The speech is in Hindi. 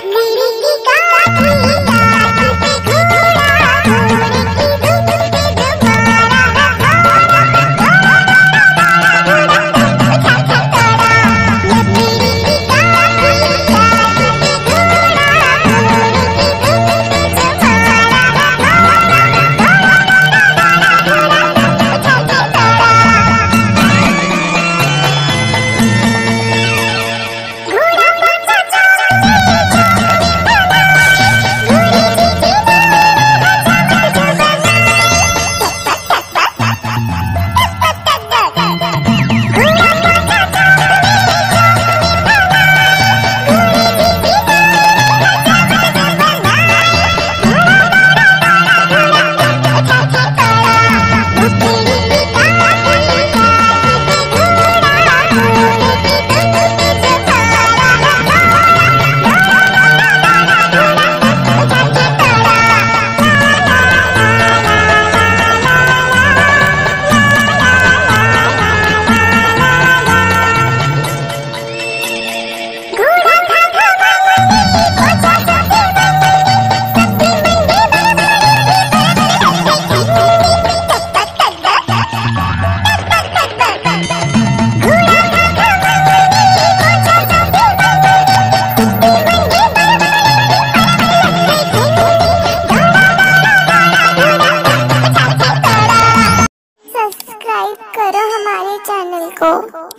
लकड़ी की करो हमारे चैनल को।